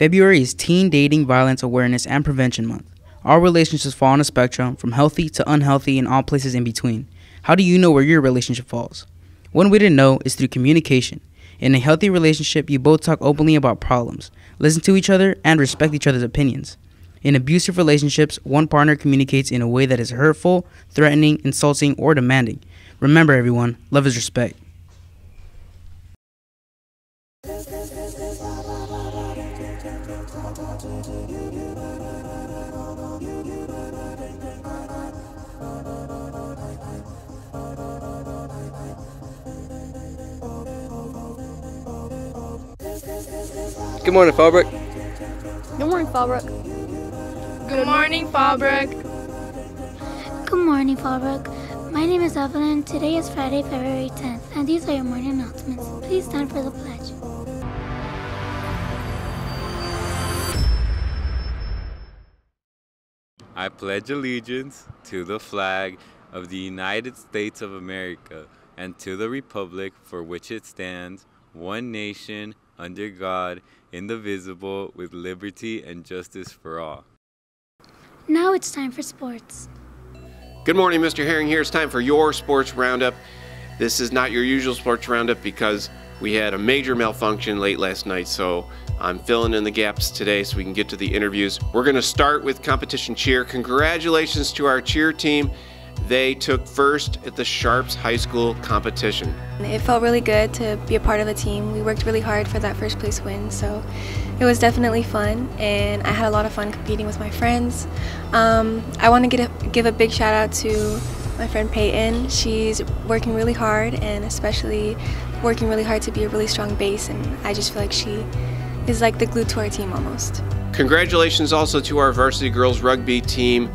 February is Teen Dating Violence Awareness and Prevention Month. All relationships fall on a spectrum from healthy to unhealthy and all places in between. How do you know where your relationship falls? One way to know is through communication. In a healthy relationship, you both talk openly about problems, listen to each other, and respect each other's opinions. In abusive relationships, one partner communicates in a way that is hurtful, threatening, insulting, or demanding. Remember, everyone, love is respect. Good morning, Fallbrook. Good morning, Fallbrook. Good morning, Fallbrook. Good morning, Fallbrook. My name is Evelyn. Today is Friday, February 10th, and these are your morning announcements. Please stand for the pledge. I pledge allegiance to the flag of the United States of America and to the republic for which it stands, one nation, under God, indivisible, with liberty and justice for all. Now it's time for sports. Good morning, Mr. Herring here. It's time for your sports roundup. This is not your usual sports roundup because we had a major malfunction late last night, so I'm filling in the gaps today so we can get to the interviews. We're going to start with competition cheer. Congratulations to our cheer team. They took first at the Sharps High School competition. It felt really good to be a part of a team. We worked really hard for that first place win, so it was definitely fun, and I had a lot of fun competing with my friends. Um, I want to a, give a big shout out to my friend Peyton. She's working really hard, and especially working really hard to be a really strong base, and I just feel like she is like the glue to our team almost. Congratulations also to our varsity girls rugby team.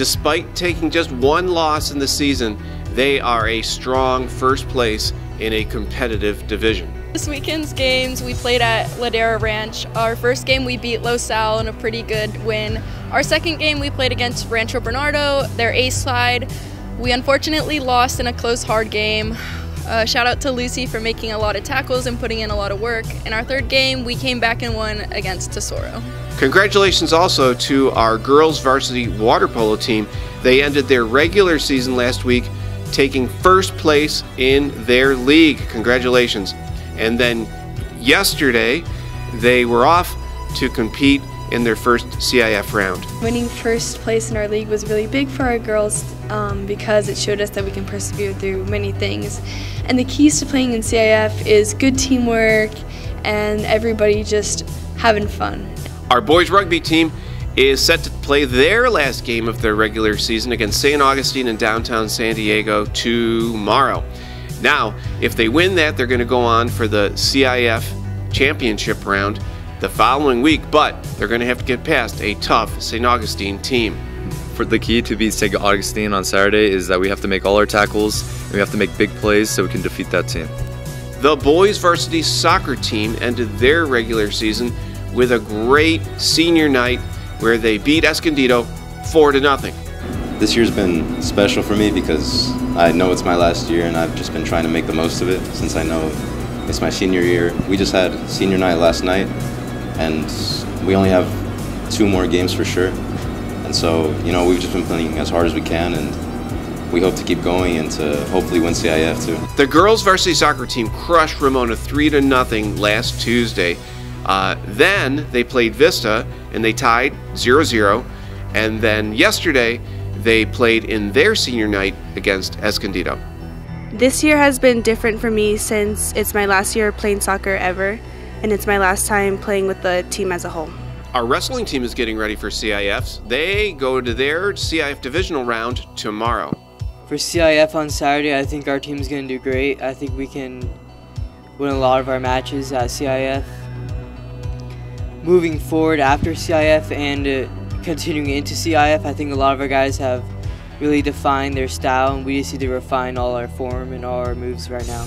Despite taking just one loss in the season, they are a strong first place in a competitive division. This weekend's games, we played at Ladera Ranch. Our first game, we beat Los Al in a pretty good win. Our second game, we played against Rancho Bernardo, their ace side. We unfortunately lost in a close, hard game. Uh, shout out to Lucy for making a lot of tackles and putting in a lot of work. In our third game, we came back and won against Tesoro. Congratulations also to our girls varsity water polo team. They ended their regular season last week taking first place in their league. Congratulations. And then yesterday, they were off to compete in their first CIF round. Winning first place in our league was really big for our girls um, because it showed us that we can persevere through many things. And the keys to playing in CIF is good teamwork and everybody just having fun. Our boys rugby team is set to play their last game of their regular season against St. Augustine in downtown San Diego tomorrow. Now, if they win that, they're going to go on for the CIF championship round the following week, but they're going to have to get past a tough St. Augustine team. For the key to beat St. Augustine on Saturday is that we have to make all our tackles and we have to make big plays so we can defeat that team. The boys varsity soccer team ended their regular season with a great senior night where they beat Escondido 4 to nothing. This year's been special for me because I know it's my last year and I've just been trying to make the most of it since I know it's my senior year. We just had senior night last night and we only have two more games for sure. And so, you know, we've just been playing as hard as we can and we hope to keep going and to hopefully win CIF too. The girls varsity soccer team crushed Ramona 3 to nothing last Tuesday. Uh, then they played Vista and they tied 0 0. And then yesterday they played in their senior night against Escondido. This year has been different for me since it's my last year playing soccer ever, and it's my last time playing with the team as a whole. Our wrestling team is getting ready for CIFs. They go to their CIF divisional round tomorrow. For CIF on Saturday, I think our team is going to do great. I think we can win a lot of our matches at CIF moving forward after CIF and uh, continuing into CIF, I think a lot of our guys have really defined their style, and we just need to refine all our form and all our moves right now.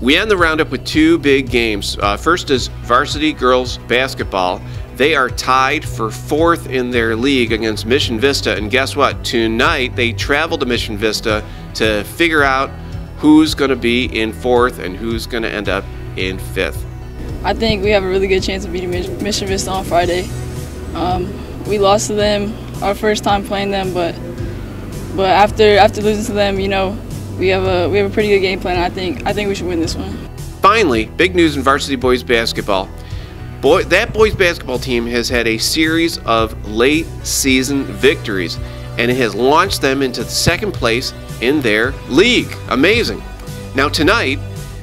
We end the roundup with two big games. Uh, first is varsity girls basketball. They are tied for fourth in their league against Mission Vista, and guess what? Tonight they travel to Mission Vista to figure out who's going to be in fourth and who's going to end up in fifth. I think we have a really good chance of beating Mission Vista on Friday. Um, we lost to them our first time playing them, but but after after losing to them, you know, we have a we have a pretty good game plan. I think I think we should win this one. Finally, big news in varsity boys basketball. Boy, that boys basketball team has had a series of late season victories, and it has launched them into second place in their league. Amazing. Now tonight,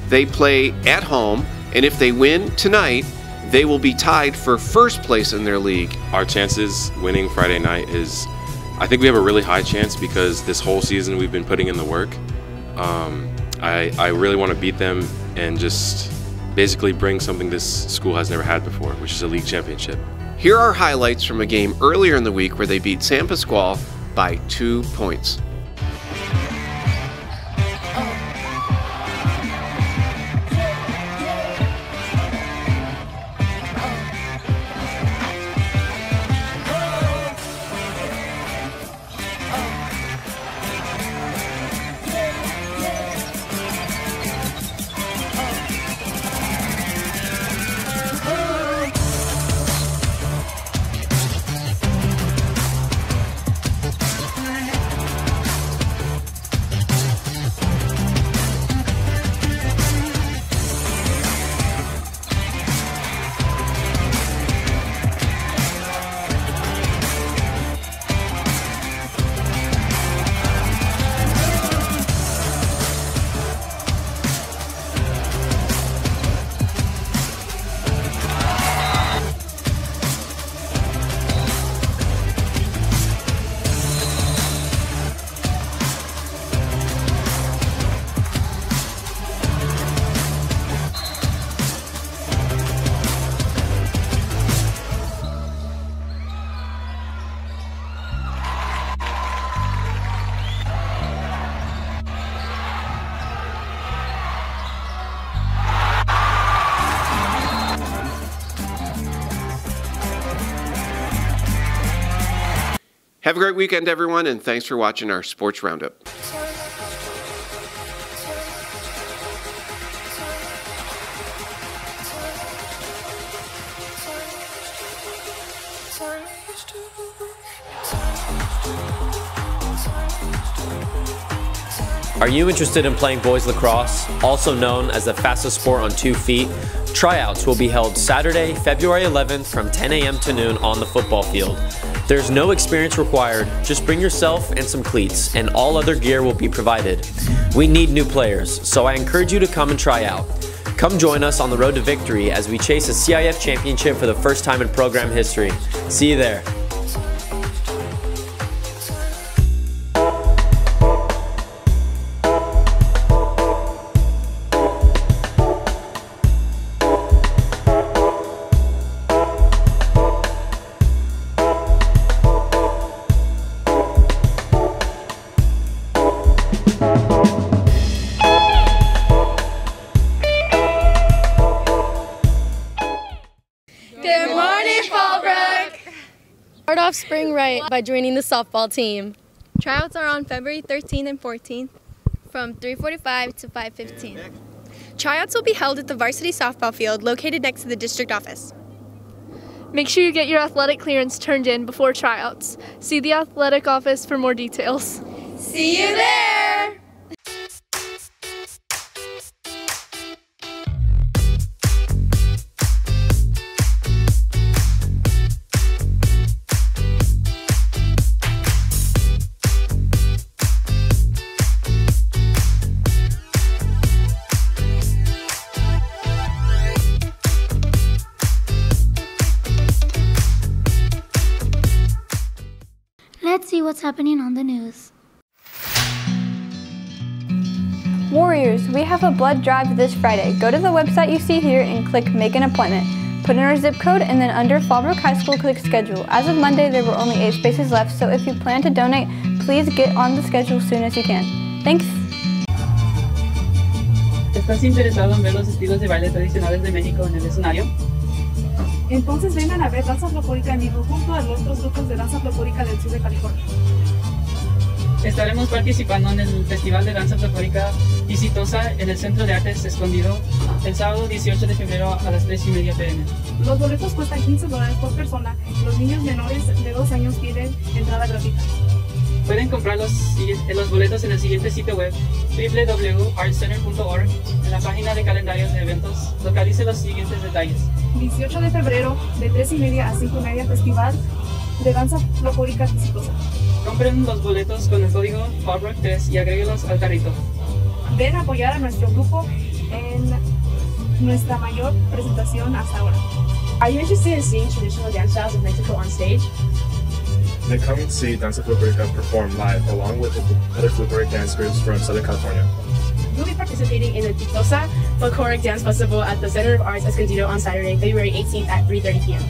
they play at home, and if they win tonight, they will be tied for first place in their league. Our chances winning Friday night is, I think we have a really high chance because this whole season we've been putting in the work. Um, I, I really want to beat them and just basically bring something this school has never had before, which is a league championship. Here are highlights from a game earlier in the week where they beat San Pasqual by two points. Have a great weekend, everyone, and thanks for watching our Sports Roundup. Are you interested in playing boys lacrosse, also known as the fastest sport on two feet? Tryouts will be held Saturday, February 11th from 10 a.m. to noon on the football field. There's no experience required, just bring yourself and some cleats, and all other gear will be provided. We need new players, so I encourage you to come and try out. Come join us on the road to victory as we chase a CIF championship for the first time in program history. See you there. Start off spring right by joining the softball team. Tryouts are on February 13th and 14th from 3:45 to 5:15. Tryouts will be held at the varsity softball field located next to the district office. Make sure you get your athletic clearance turned in before tryouts. See the athletic office for more details. See you there! Let's see what's happening on the news. Warriors, we have a blood drive this Friday. Go to the website you see here and click Make an Appointment. Put in our zip code and then under Fallbrook High School, click Schedule. As of Monday, there were only eight spaces left, so if you plan to donate, please get on the schedule as soon as you can. Thanks. ¿Estás interesado en ver los estilos de baile tradicionales de México en el escenario? Entonces vengan a ver danza folclórica en vivo junto a los otros grupos de danza folclórica del sur de California. Estaremos participando en el Festival de Danza Folclórica Visitosa en el Centro de Artes Escondido el sábado 18 de febrero a las 3 y media pm. Los boletos cuestan 15 dólares por persona. Los niños menores de 2 años tienen entrada gratuita. Pueden comprar los, los boletos en el siguiente sitio web www.artcenter.org. En la página de calendarios de eventos localice los siguientes detalles. 18 de febrero de 3 y media a 5 y media Festival de Danza Folclórica Visitosa. Compren los boletos con el código FABROC3 y agréguelos al carrito. Ven a apoyar a nuestro grupo en nuestra mayor presentación hasta ahora. Are you interested in seeing traditional dance styles of Mexico on stage? Then come and see Danza Folclorica perform live along with other folkloric dance groups from Southern California. We'll be participating in the Titosa Folkloric Dance Festival at the Center of Arts Escondido on Saturday, February 18th at 3.30 p.m.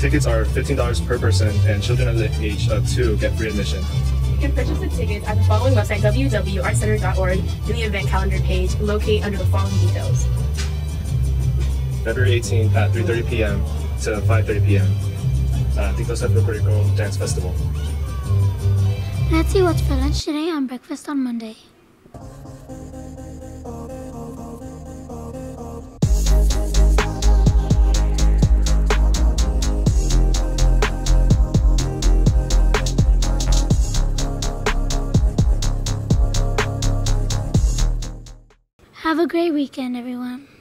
Tickets are $15 per person and children under the age of 2 get free admission. You can purchase the tickets at the following website www.artcenter.org in the event calendar page, locate under the following details. February 18th at 3.30 p.m. to 5.30 p.m. Uh, Titosa Folklorico Dance Festival. Let's see what's for lunch today on Breakfast on Monday. Have a great weekend, everyone.